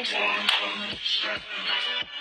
One, one, seven.